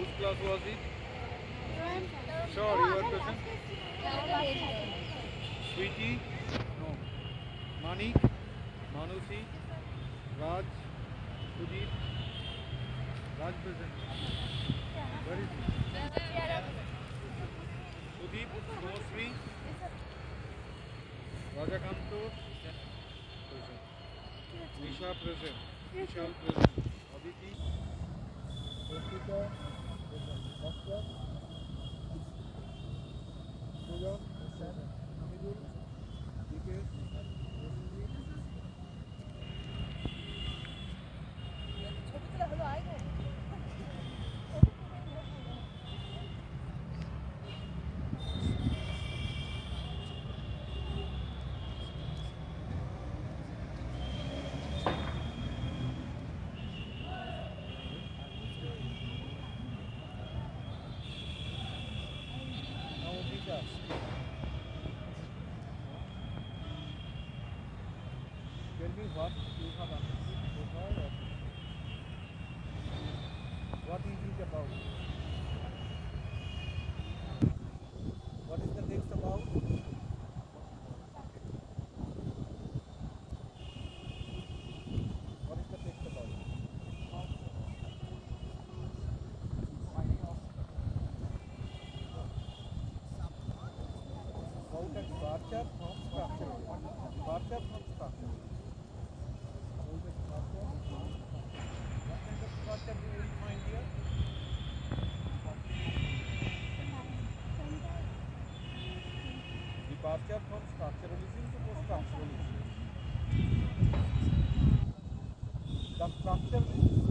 Whose class was it? Sure, you are present. Sweetie? No. Manik? Manusi? Raj? Sudip? Raj present. Where is? Sudip? Sumosri? Rajakanto? Present. Nisha present. Vishal present. Aditi? Rosita? Present. Bhaskar? Me what you have understood far or what is it about? What is the text about? What is the text about? Departure from structure. Departure from structure. About a departure. What kind of departure we will find here? Departure from structuralism to post-structuralism. The structuralist